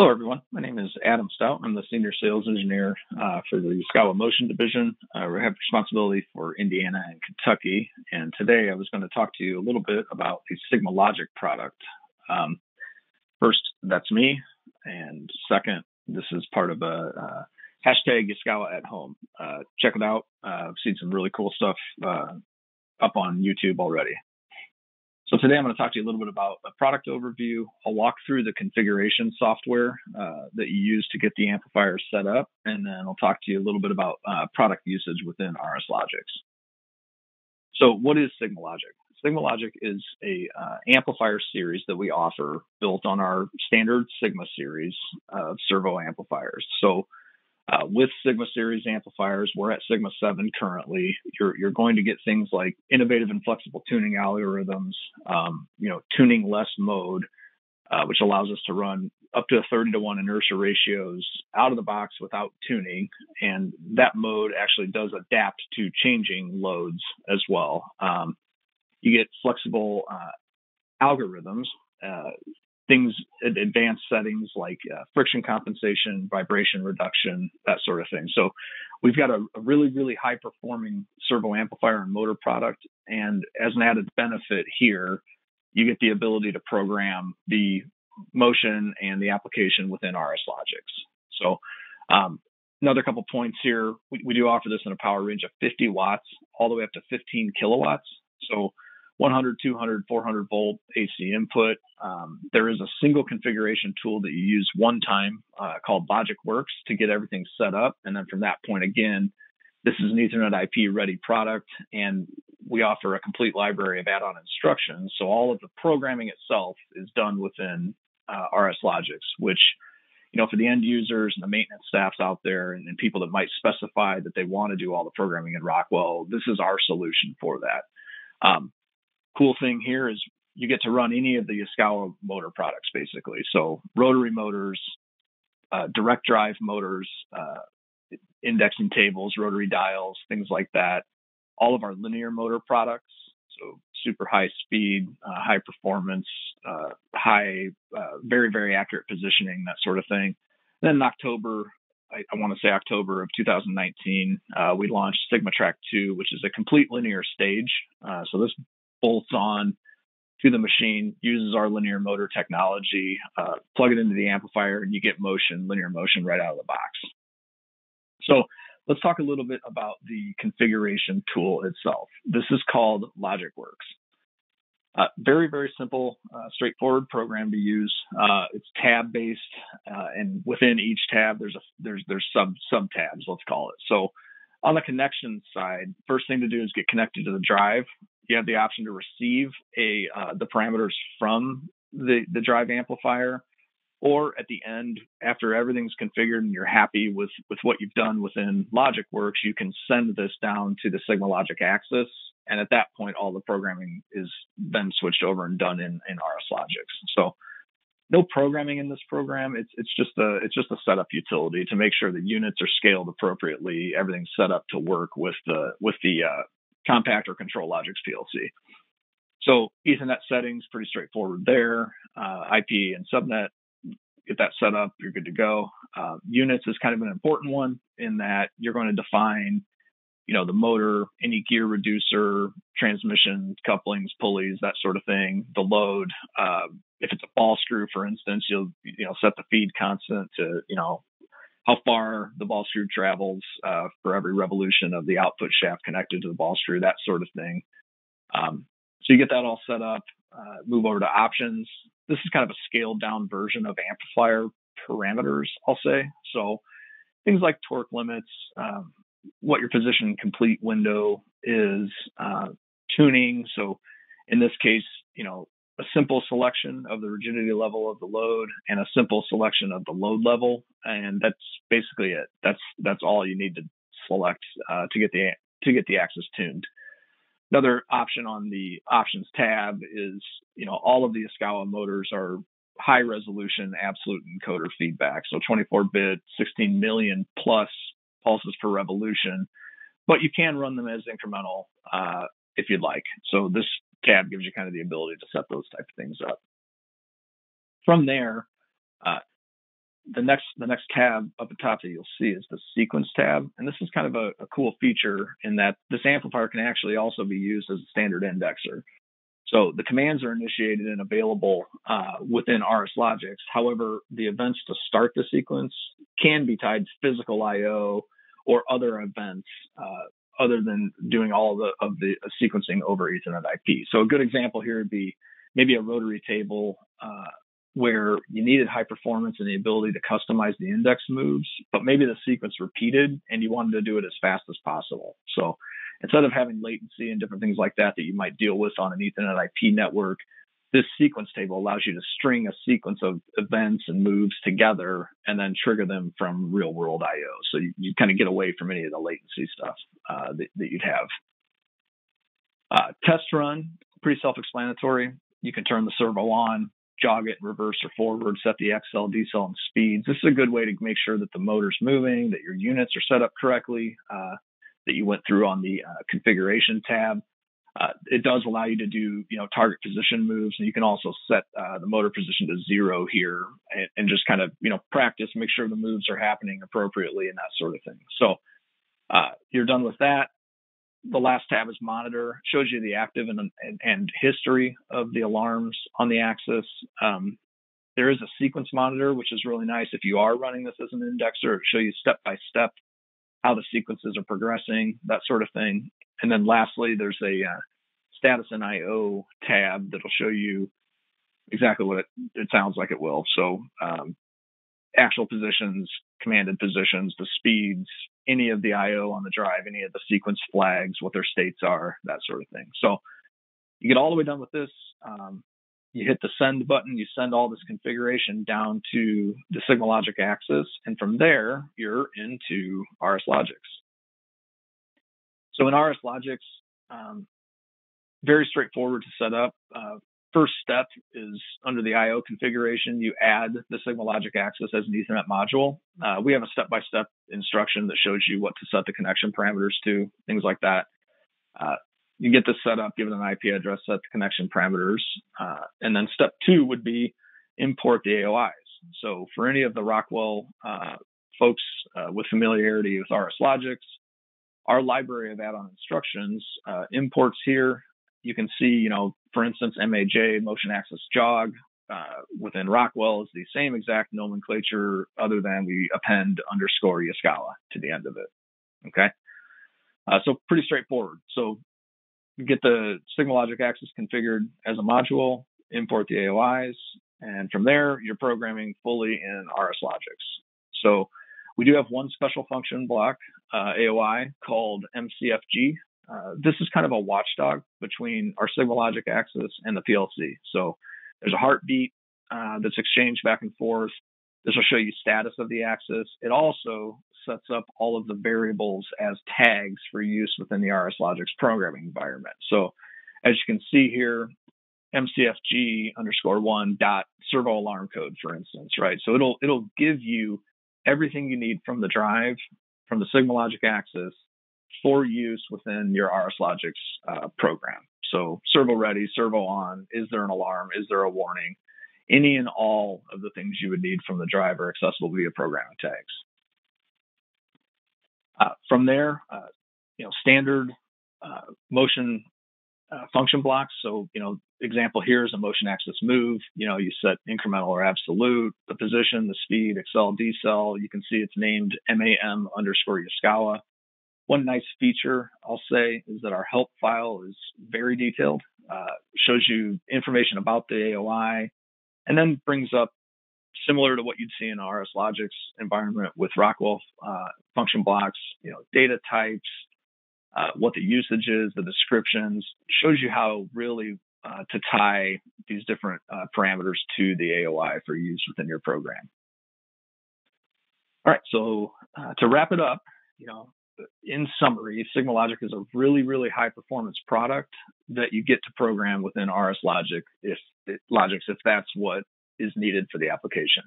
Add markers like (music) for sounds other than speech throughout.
Hello, everyone. My name is Adam Stout. I'm the Senior Sales Engineer uh, for the Yaskawa Motion Division. Uh, we have responsibility for Indiana and Kentucky. And today I was going to talk to you a little bit about the Sigma Logic product. Um, first, that's me. And second, this is part of a uh, hashtag Yaskawa at home. Uh, check it out. Uh, I've seen some really cool stuff uh, up on YouTube already. So today I'm going to talk to you a little bit about a product overview. I'll walk through the configuration software uh, that you use to get the amplifier set up, and then I'll talk to you a little bit about uh, product usage within RS Logix. So what is Sigma Logic? Sigma Logic is a uh, amplifier series that we offer built on our standard Sigma series of servo amplifiers. So uh, with Sigma series amplifiers, we're at Sigma 7 currently. You're, you're going to get things like innovative and flexible tuning algorithms, um, you know, tuning less mode, uh, which allows us to run up to 30 to 1 inertia ratios out of the box without tuning. And that mode actually does adapt to changing loads as well. Um, you get flexible uh, algorithms. Things, advanced settings like uh, friction compensation, vibration reduction, that sort of thing. So we've got a, a, really, really high performing servo amplifier and motor product. And as an added benefit here, you get the ability to program the motion and the application within RS Logix. So um, another couple points here. We, we do offer this in a power range of 50 watts all the way up to 15 kilowatts. So 100, 200, 400 volt AC input. Um, there is a single configuration tool that you use one time uh, called Logic Works to get everything set up. And then from that point, again, this is an Ethernet IP ready product, and we offer a complete library of add on instructions. So all of the programming itself is done within uh, RS Logix, which you know, for the end users and the maintenance staffs out there and, and people that might specify that they want to do all the programming in Rockwell, this is our solution for that. Um, cool thing here is you get to run any of the Yaskawa motor products basically. So rotary motors, uh, direct drive motors, uh, indexing tables, rotary dials, things like that. All of our linear motor products, so super high speed, uh, high performance, uh, high, uh, very very accurate positioning, that sort of thing. And then in October, I, I want to say October of 2019, uh, we launched SigmaTrack 2, which is a complete linear stage. so this bolts on to the machine, uses our linear motor technology, uh, plug it into the amplifier, and you get motion, linear motion right out of the box. So let's talk a little bit about the configuration tool itself. This is called LogicWorks. Uh, very, very simple, uh, straightforward program to use. Uh, it's tab based, uh, and within each tab, there's a there's there's sub sub tabs, let's call it. So on the connection side, first thing to do is get connected to the drive you have the option to receive a uh, the parameters from the the drive amplifier or at the end after everything's configured and you're happy with with what you've done within logicworks you can send this down to the sigma logic axis and at that point all the programming is then switched over and done in in rs logix so no programming in this program. It's it's just a it's just a setup utility to make sure the units are scaled appropriately everything's set up to work with the with the uh, compact or control ControlLogix PLC. So Ethernet settings, pretty straightforward there. Uh, IP and subnet, get that set up, you're good to go. Uh, units is kind of an important one in that you're going to define, you know, the motor, any gear reducer, transmission, couplings, pulleys, that sort of thing. The load. Uh, if it's a ball screw, for instance, you'll you know set the feed constant to you know how far the ball screw travels uh, for every revolution of the output shaft connected to the ball screw, that sort of thing. Um, so you get that all set up, uh, move over to options. This is kind of a scaled down version of amplifier parameters, I'll say. So things like torque limits, um, what your position complete window is, uh, tuning. So in this case, you know, a simple selection of the rigidity level of the load and a simple selection of the load level, and that's basically it. That's that's all you need to select uh, to get the to get the axis tuned. Another option on the options tab is you know all of the Yaskawa motors are high resolution absolute encoder feedback, so 24 bit, 16 million plus pulses per revolution, but you can run them as incremental uh, if you'd like. So this tab gives you kind of the ability to set those type of things up. From there, uh, the next the next tab up at the top that you'll see is the sequence tab, and this is kind of a, a cool feature in that this amplifier can actually also be used as a standard indexer. So the commands are initiated and available uh, within RS Logix. However, the events to start the sequence can be tied to physical I/O or other events uh, other than doing all the, of the sequencing over Ethernet IP. So a good example here would be maybe a rotary table uh, where you needed high performance and the ability to customize the index moves, but maybe the sequence repeated and you wanted to do it as fast as possible. So instead of having latency and different things like that that you might deal with on an Ethernet IP network, this sequence table allows you to string a sequence of events and moves together and then trigger them from real world IO. So you, you kind of get away from any of the latency stuff uh, that, that, you'd have. Uh, test run, pretty self explanatory. You can turn the servo on, jog it, in reverse or forward, set the accel, decel, and speeds. This is a good way to make sure that the motor's moving, that your units are set up correctly, uh, that you went through on the uh, configuration tab. It does allow you to do, you know, target position moves, and you can also set uh, the motor position to zero here, and, and, just kind of, you know, practice, make sure the moves are happening appropriately, and that sort of thing. So uh, you're done with that the last tab is monitor, shows you the active and, and, and history of the alarms on the axis. Um, there is a sequence monitor, which is really nice. If you are running this as an indexer, it show you step by step how the sequences are progressing, that sort of thing. And then lastly, there's a uh, status and IO tab that'll show you exactly what it, it sounds like it will. So um, actual positions, commanded positions, the speeds, any of the IO on the drive, any of the sequence flags, what their states are, that sort of thing. So you get all the way done with this. Um, you hit the send button, you send all this configuration down to the SigmaLogic axis, and from there, you're into RS Logix. So in RS Logix, um, very straightforward to set up. Uh, first step is under the IO configuration, you add the SigmaLogic axis as an Ethernet module. Uh, we have a step-by-step instruction that shows you what to set the connection parameters to, things like that. Uh, you get this set up, give it an IP address, set the connection parameters, uh, and then step two would be import the AOIs. So for any of the Rockwell uh, folks uh, with familiarity with RS Logix, our library of add-on instructions uh, imports here you can see, you know, for instance, MAJ, motion axis jog, uh, within Rockwell is the same exact nomenclature other than we append underscore Yaskawa to the end of it. Okay. Uh, so pretty straightforward. So get the SigmaLogic axis configured as a module, import the AOIs, and from there you're programming fully in RS Logix. So we do have one special function block, uh, AOI called MCFG, uh, this is kind of a watchdog between our SigmaLogic axis and the PLC. So there's a heartbeat uh, that's exchanged back and forth. This will show you status of the axis. It also sets up all of the variables as tags for use within the RS Logix programming environment. So as you can see here, MCFG underscore one dot servo alarm code, for instance, right? So it'll it'll give you everything you need from the drive, from the SigmaLogic axis, for use within your RS Logix uh, program. So servo ready, servo on, is there an alarm? Is there a warning? Any and all of the things you would need from the driver accessible via programming tags. Uh, from there, uh, you know, standard uh, motion uh, function blocks. So, you know, example here is a motion axis move. You know, you set incremental or absolute, the position, the speed, accel, decel. You can see it's named MAM underscore Yaskawa. One nice feature I'll say is that our help file is very detailed, uh, shows you information about the AOI, and then brings up similar to what you'd see in RS Logix environment with Rockwell uh, function blocks, you know, data types, uh, what the usage is, the descriptions, shows you how really uh, to tie these different uh, parameters to the AOI for use within your program. All right, so uh, to wrap it up, you know, in summary, SigmaLogic is a really, really high performance product that you get to program within RS Logic if Logix if that's what is needed for the application.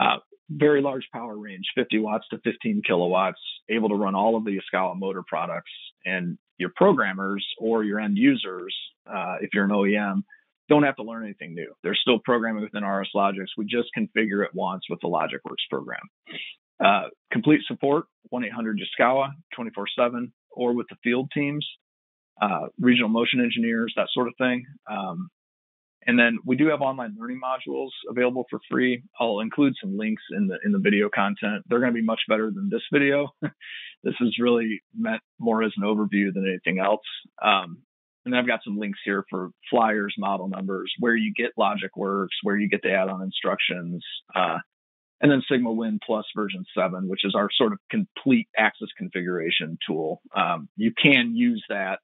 Uh, very large power range, 50 watts to 15 kilowatts, able to run all of the Yaskawa motor products. And your programmers or your end users, uh, if you're an OEM, don't have to learn anything new. They're still programming within RS Logix. We just configure it once with the LogicWorks program. Uh, complete support, 1-800-Yaskawa, 24-7, or with the field teams, uh, regional motion engineers, that sort of thing. Um, and then we do have online learning modules available for free. I'll include some links in the in the video content. They're going to be much better than this video. (laughs) this is really meant more as an overview than anything else. Um, and then I've got some links here for flyers, model numbers, where you get LogicWorks, where you get the add-on instructions, uh, and then SigmaWin Plus version 7, which is our sort of complete axis configuration tool. Um, you can use that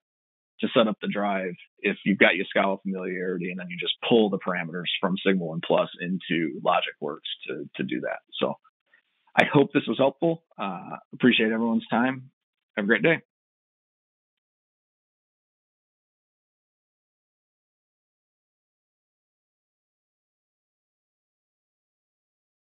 to set up the drive if you've got Yaskawa familiarity, and then you just pull the parameters from SigmaWin Plus into LogicWorks to, to do that. So I hope this was helpful. Uh, appreciate everyone's time. Have a great day.